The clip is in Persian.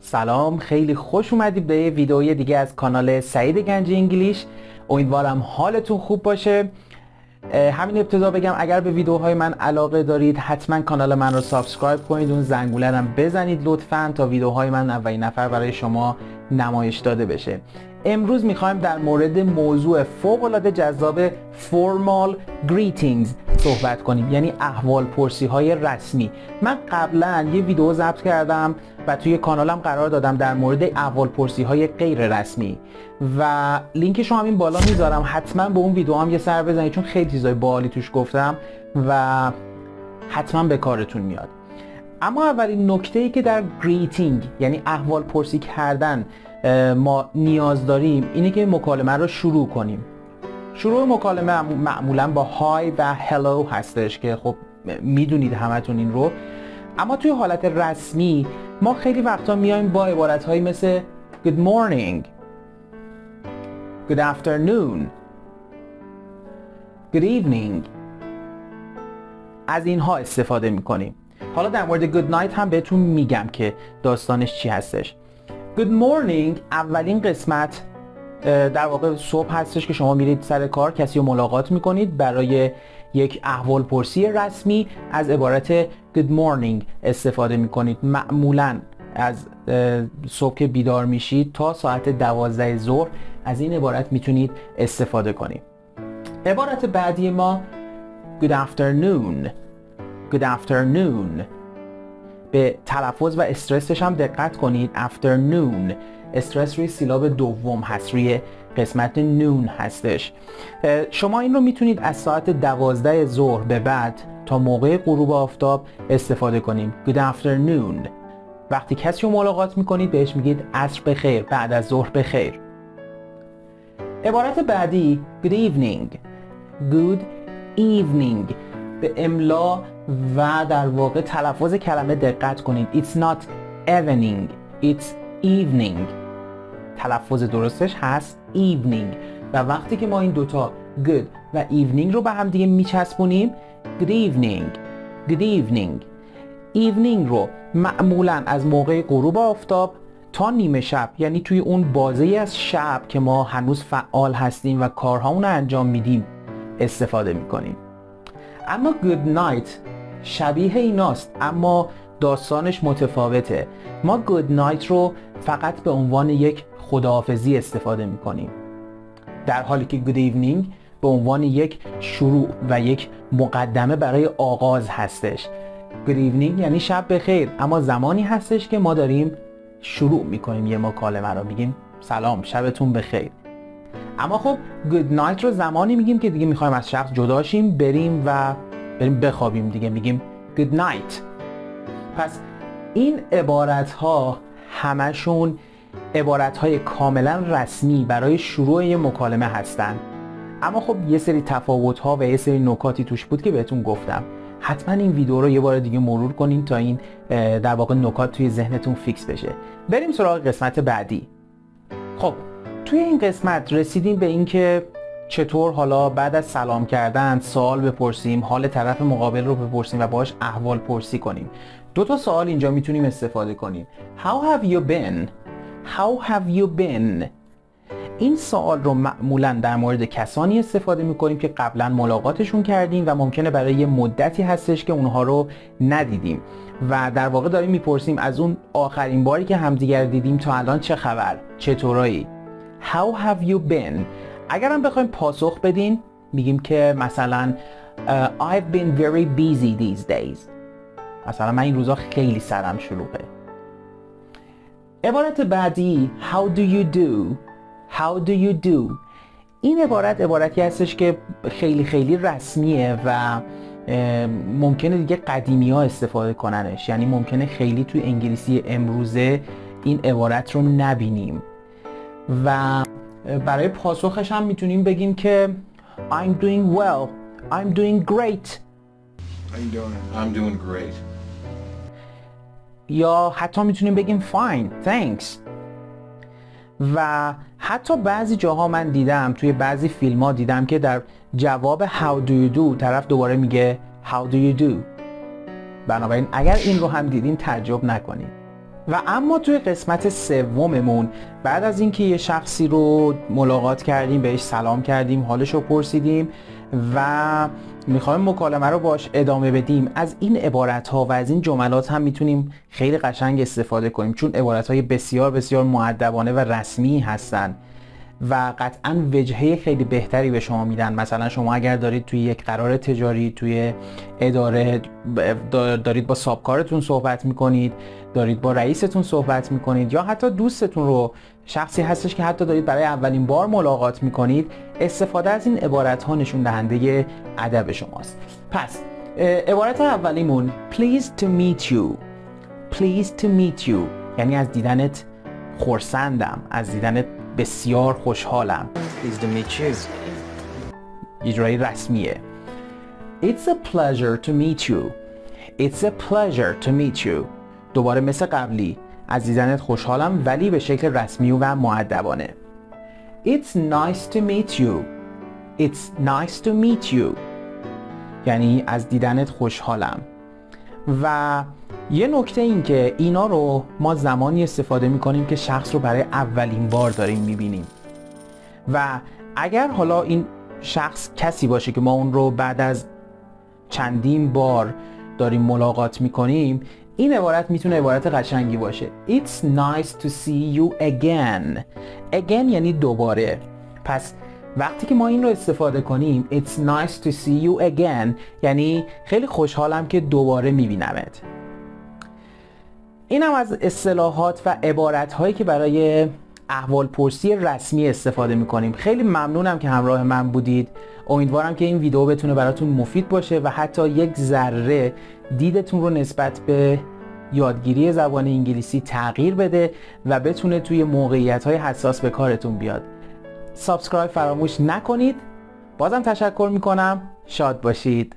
سلام خیلی خوش اومدید به ویدئوی دیگه از کانال سعید گنجی English. امیدوارم حالتون خوب باشه. همین ابتدا بگم اگر به ویدیوهای من علاقه دارید حتما کانال من رو subscribe کنید اون زنگوله هم بزنید لطفا تا ویدیوهای من اولین نفر برای شما نمایش داده بشه. امروز می‌خوایم در مورد موضوع فوق العاده جذاب formal greetings صحبت کنیم. یعنی احوال پرسی های رسمی. من قبلا یه ویدیو ضبط کردم و توی کانالم قرار دادم در مورد احوال پرسی های غیر رسمی. و لینکش رو همین بالا می‌ذارم. حتما به اون ویدیو هم یه سر بزنید چون خیلی چیزای باحالی توش گفتم و حتما به کارتون میاد. اما اولین نکته ای که در greeting یعنی احوال پرسی کردن ما نیاز داریم اینه که مکالمه رو شروع کنیم. شروع مکالمه معمولا با hi و hello هستش که خب می‌دونید همتون این رو. اما توی حالت رسمی ما خیلی وقتا میایم با عبارت هایی مثل good morning good afternoon good evening. از اینها استفاده می‌کنیم. حالا در مورد good night هم بهتون میگم که داستانش چی هستش. Good morning اولین قسمت در واقع صبح هستش که شما میرید سر کار کسی رو ملاقات می‌کنید برای یک احوال پرسی رسمی. از عبارت good morning استفاده می‌کنید. معمولا از صبح که بیدار میشید تا ساعت دوازده ظهر از این عبارت می‌تونید استفاده کنید. عبارت بعدی ما good afternoon good afternoon به تلفظ و استرسش هم دقت کنید. Afternoon استرس روی سیلاب دوم هست روی قسمت نون هستش. شما این رو می‌تونید از ساعت دوازده ظهر به بعد تا موقع غروب آفتاب استفاده کنید good afternoon. وقتی کسی رو ملاقات می‌کنید بهش میگید عصر بخیر بعد از ظهر بخیر. عبارت بعدی good evening. Good evening. به املا و در واقع تلفظ کلمه دقت کنید. It's not evening. It's evening. تلفظ درستش هست evening. و وقتی که ما این دوتا good و evening رو به هم دیگه میچسبونیم good evening. Good evening. Evening رو معمولا از موقع غروب آفتاب تا نیمه شب یعنی توی اون بازه از شب که ما هنوز فعال هستیم و کارهامون رو انجام میدیم استفاده می‌کنیم. اما good night شبیه ایناست اما داستانش متفاوته. ما good night رو فقط به عنوان یک خداحافظی استفاده می‌کنیم. در حالی که good evening به عنوان یک شروع و یک مقدمه برای آغاز هستش. good evening یعنی شب بخیر اما زمانی هستش که ما داریم شروع می‌کنیم. یه مکالمه رو میگیم. سلام شبتون بخیر. اما خب good night رو زمانی میگیم که دیگه می‌خوایم از شخص جدا شیم بریم و بریم بخوابیم دیگه. میگیم good night. پس این عبارت ها همشون عبارت های کاملا رسمی برای شروع یه مکالمه هستن. اما خب یه سری تفاوت ها و یه سری نکاتی توش بود که بهتون گفتم. حتما این ویدیو رو یه بار دیگه مرور کنین تا این در واقع نکات توی ذهنتون فیکس بشه. بریم سراغ قسمت بعدی. خب توی این قسمت رسیدیم به اینکه چطور حالا بعد از سلام کردن سوال بپرسیم حال طرف مقابل رو بپرسیم و باش احوال پرسی کنیم. دو تا سوال اینجا می‌تونیم استفاده کنیم How have you been? How have you been? این سوال رو معمولا در مورد کسانی استفاده می‌کنیم که قبلا ملاقاتشون کردیم و ممکنه برای یه مدتی هستش که اونها رو ندیدیم و در واقع داریم می‌پرسیم از اون آخرین باری که همدیگر دیدیم تا الان چه خبر؟ چطورایی؟ How have you been? اگر هم بخوایم پاسخ بدین میگیم که مثلا uh, I've been very busy these days مثلا من این روزا خیلی سرم شلوغه. عبارت بعدی How do you do? How do you do? این عبارت عبارتی هستش که خیلی خیلی رسمیه و ممکنه دیگه قدیمی ها استفاده کننش. یعنی ممکنه خیلی توی انگلیسی امروزه این عبارت رو نبینیم. و برای پاسخش هم می‌تونیم بگیم که I'm doing well. I'm doing great. You doing? I'm doing great. یا حتی می‌تونیم بگیم fine thanks. و حتی بعضی جاها من دیدم توی بعضی فیلم ها دیدم که در جواب how do you do طرف دوباره میگه how do you do. بنابراین اگر این رو هم دیدین تعجب نکنید و اما توی قسمت سوممون بعد از اینکه یه شخصی رو ملاقات کردیم بهش سلام کردیم حالش رو پرسیدیم و می‌خوایم مکالمه رو باش ادامه بدیم. از این عبارت ها و از این جملات هم می‌تونیم خیلی قشنگ استفاده کنیم چون عبارت های بسیار بسیار معدبانه و رسمی هستن. و قطعا وجهه خیلی بهتری به شما میدن. مثلا شما اگر دارید توی یک قرار تجاری توی اداره دارید با سابکارتون صحبت می‌کنید دارید با رئیستون صحبت می‌کنید یا حتی دوستتون رو شخصی هستش که حتی دارید برای اولین بار ملاقات می‌کنید استفاده از این عبارت ها نشون دهنده ادب شماست. پس عبارت اولیمون pleased to meet you. pleased to meet you. یعنی از دیدنت خورسندم از دیدنت بسیار خوشحالم. اجرای رسمیه. It's a pleasure to meet you. It's a pleasure to meet you. دوباره مثل قبلی. عزیزنت خوشحالم ولی به شکل رسمی و معدبانه It's nice to meet you. It's nice to meet you. یعنی از دیدنت خوشحالم. و یه نکته این که اینا رو ما زمانی استفاده می‌کنیم که شخص رو برای اولین بار داریم می‌بینیم. و اگر حالا این شخص کسی باشه که ما اون رو بعد از چندین بار داریم ملاقات می‌کنیم این عبارت می‌تونه عبارت قشنگی باشه. It's nice to see you again. Again یعنی دوباره. پس وقتی که ما این رو استفاده کنیم It's nice to see you again یعنی خیلی خوشحالم که دوباره میبینمت. این از اصطلاحات و عبارت هایی که برای احوال پرسی رسمی استفاده می‌کنیم. خیلی ممنونم که همراه من بودید. امیدوارم که این ویدیو بتونه براتون مفید باشه و حتی یک ذره دیدتون رو نسبت به یادگیری زبان انگلیسی تغییر بده و بتونه توی موقعیت های حساس به کارتون بیاد. subscribe فراموش نکنید. بازم تشکر می‌کنم. شاد باشید.